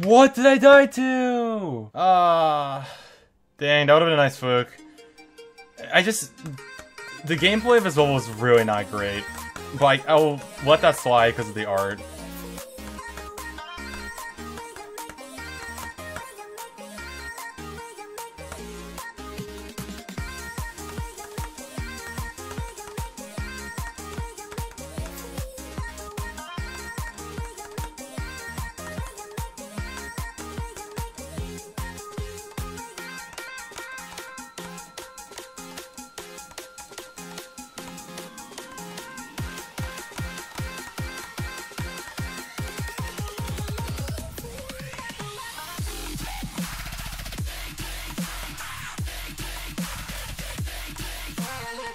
What did I die to? Ah, dang, that would have been a nice fluke. I just, the gameplay of this level was really not great, but like, I'll let that slide because of the art.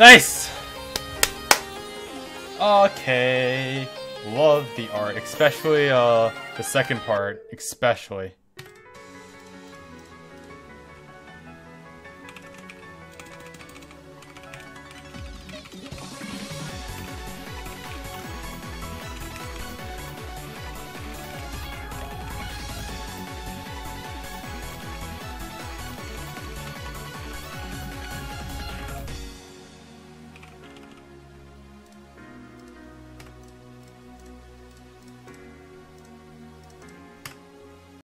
Nice! Okay. Love the art, especially uh the second part, especially.